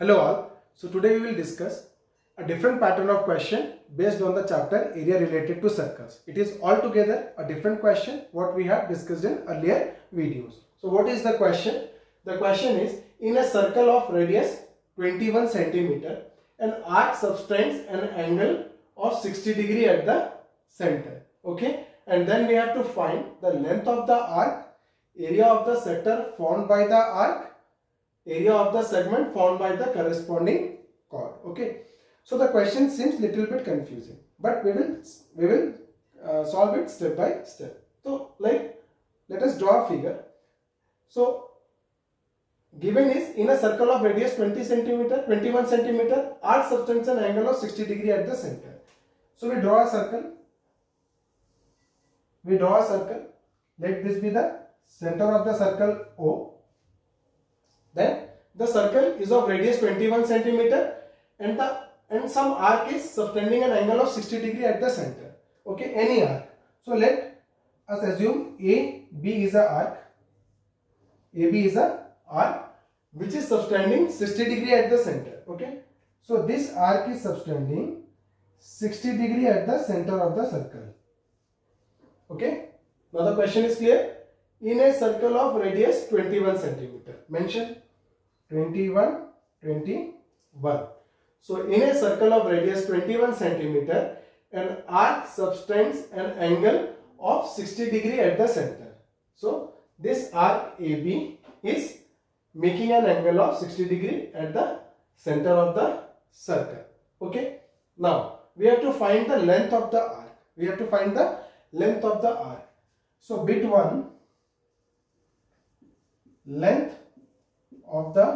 Hello all. So today we will discuss a different pattern of question based on the chapter area related to circles. It is altogether a different question what we have discussed in earlier videos. So what is the question? The question is in a circle of radius 21 centimeter an arc subtends an angle of 60 degree at the center. Okay and then we have to find the length of the arc, area of the sector formed by the arc area of the segment formed by the corresponding chord okay? So the question seems little bit confusing but we will we will uh, solve it step by step. So like let us draw a figure. So given is in a circle of radius 20 centimeter 21 centimeter arc subtends an angle of 60 degree at the center. So we draw a circle. We draw a circle. Let this be the center of the circle o the circle is of radius 21 centimeter and the and some arc is subtending an angle of 60 degree at the center. Okay, any arc. So let us assume AB is a arc. AB is a arc which is subtending 60 degree at the center. Okay. So this arc is subtending 60 degree at the center of the circle. Okay. Now the question is clear. In a circle of radius 21 centimeter. Mention 21, 21. So in a circle of radius 21 centimeter, an arc subtends an angle of 60 degree at the center. So this arc AB is making an angle of 60 degree at the center of the circle. Okay. Now we have to find the length of the arc. We have to find the length of the arc. So bit 1 length of the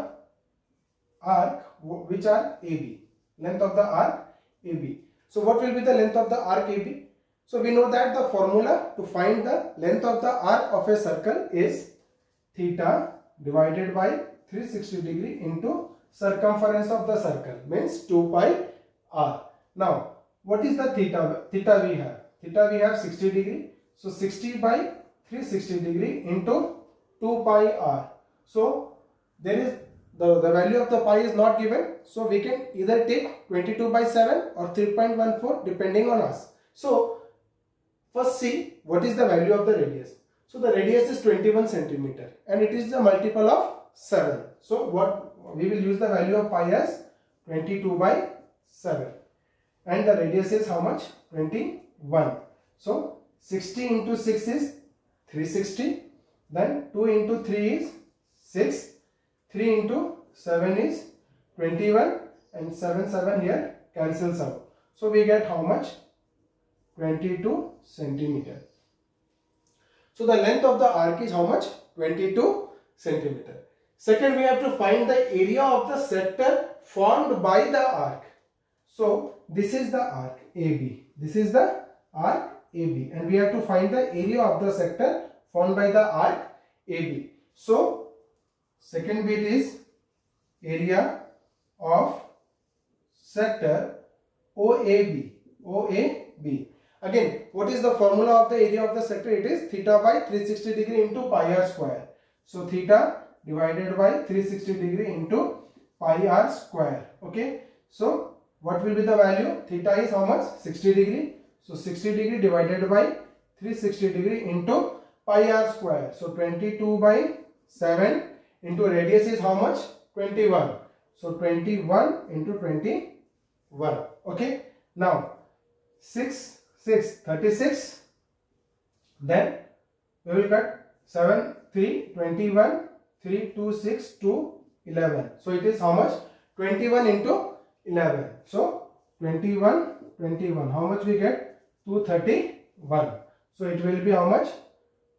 arc which are AB. Length of the arc AB. So what will be the length of the arc AB? So we know that the formula to find the length of the arc of a circle is theta divided by 360 degree into circumference of the circle means 2 pi r. Now what is the theta? Theta we have. Theta we have 60 degree. So 60 by 360 degree into 2 pi r. So there is the, the value of the pi is not given. So we can either take 22 by 7 or 3.14 depending on us. So first see what is the value of the radius. So the radius is 21 centimeter and it is the multiple of 7. So what we will use the value of pi as 22 by 7 and the radius is how much 21. So 60 into 6 is 360 then 2 into 3 is 6 3 into 7 is 21 and 7 7 here cancels out. So we get how much? 22 centimeter. So the length of the arc is how much? 22 centimeter. Second we have to find the area of the sector formed by the arc. So this is the arc AB. This is the arc AB and we have to find the area of the sector formed by the arc AB. So Second bit is area of sector OAB. OAB. Again, what is the formula of the area of the sector? It is theta by 360 degree into pi r square. So theta divided by 360 degree into pi r square. Okay. So what will be the value? Theta is how much? 60 degree. So 60 degree divided by 360 degree into pi r square. So 22 by 7 into radius is how much? 21 so 21 into 21 okay? Now 6 6 36 then we will cut 7 3 21 3 2 6 2 11 so it is how much? 21 into 11 so 21 21 how much we get? 231 so it will be how much?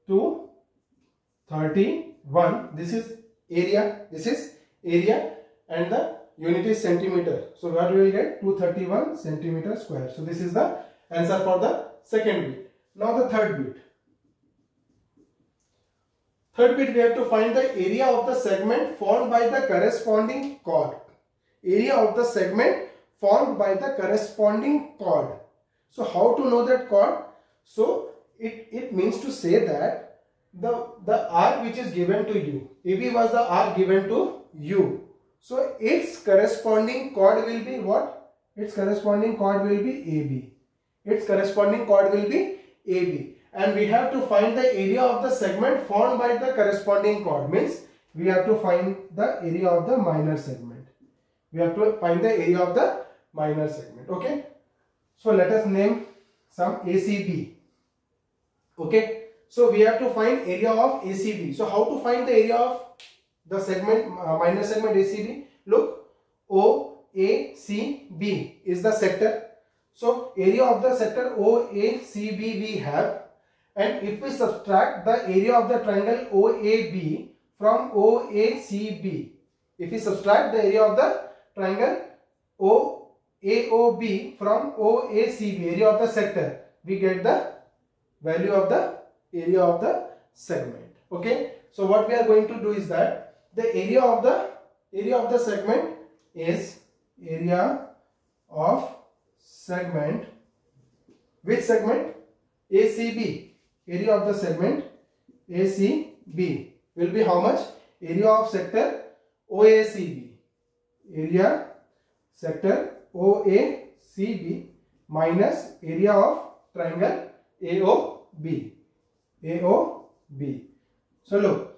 231 this is area this is area and the unit is centimeter. So what we will get? 231 centimeter square. So this is the answer for the second bit. Now the third bit. Third bit we have to find the area of the segment formed by the corresponding chord. Area of the segment formed by the corresponding chord. So how to know that chord? So it it means to say that the, the arc which is given to you, AB was the arc given to you. So its corresponding chord will be what? Its corresponding chord will be AB. Its corresponding chord will be AB. And we have to find the area of the segment formed by the corresponding chord. Means we have to find the area of the minor segment. We have to find the area of the minor segment. Okay. So let us name some ACB. Okay. So we have to find area of ACB. So how to find the area of the segment uh, minor segment ACB? Look, OACB is the sector. So area of the sector OACB we have and if we subtract the area of the triangle OAB from OACB, if we subtract the area of the triangle OAOB from OACB, area of the sector, we get the value of the area of the segment. Okay? So what we are going to do is that the area of the area of the segment is area of segment. Which segment? ACB area of the segment ACB will be how much? Area of sector OACB area sector OACB minus area of triangle AOB AOB. So look,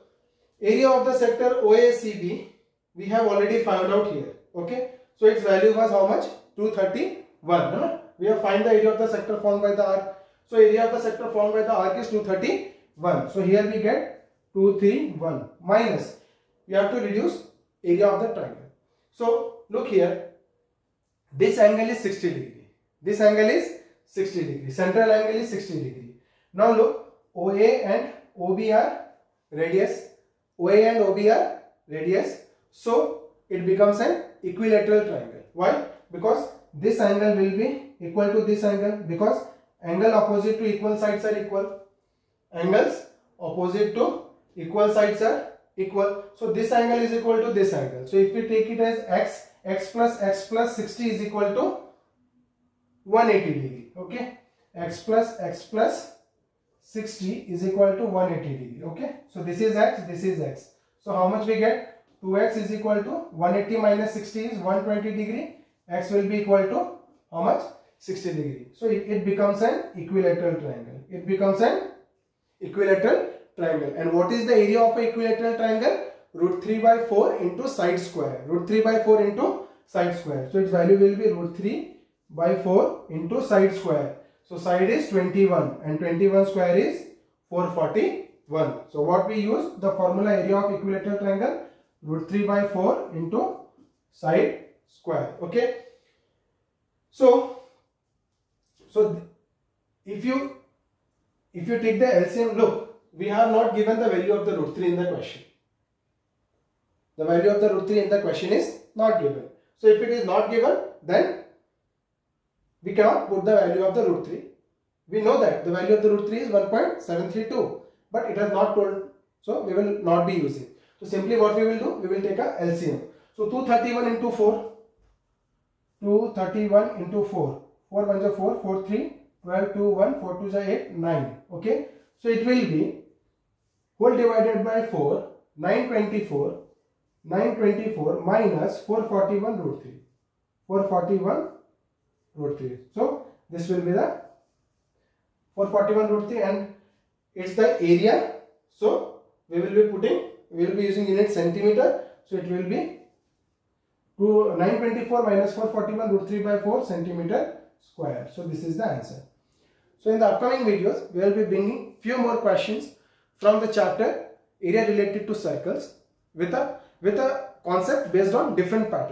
area of the sector OACB we have already found out here. Okay. So its value was how much? 231. No? We have find the area of the sector formed by the arc. So area of the sector formed by the arc is 231. So here we get 231 minus. We have to reduce area of the triangle. So look here. This angle is 60 degree. This angle is 60 degree. Central angle is 60 degree. Now look OA and OB are radius. OA and OB are radius. So it becomes an equilateral triangle. Why? Because this angle will be equal to this angle because angle opposite to equal sides are equal. Angles opposite to equal sides are equal. So this angle is equal to this angle. So if we take it as x, x plus x plus 60 is equal to 180 degree. Okay. x plus x plus 60 is equal to 180 degree okay? So this is x this is x. So how much we get? 2x is equal to 180 minus 60 is 120 degree. X will be equal to how much? 60 degree. So it, it becomes an equilateral triangle. It becomes an equilateral triangle. And what is the area of an equilateral triangle? Root 3 by 4 into side square. Root 3 by 4 into side square. So its value will be root 3 by 4 into side square so side is 21 and 21 square is 441. So what we use the formula area of equilateral triangle root 3 by 4 into side square. Okay. So so if you if you take the LCM look we have not given the value of the root 3 in the question. The value of the root 3 in the question is not given. So if it is not given then we cannot put the value of the root 3. We know that the value of the root 3 is 1.732 but it has not told so we will not be using. So simply what we will do we will take a LCM. So 231 into 4 231 into 4 4 1 is 4 4 3 12 2 1 4 2 is 8 9 okay. So it will be whole divided by 4 924 924 minus 441 root 3 441 root 3. So this will be the 441 root 3 and it's the area. So we will be putting, we will be using unit centimeter. So it will be 2, 924 minus 441 root 3 by 4 centimeter square. So this is the answer. So in the upcoming videos, we will be bringing few more questions from the chapter area related to circles with a with a concept based on different patterns.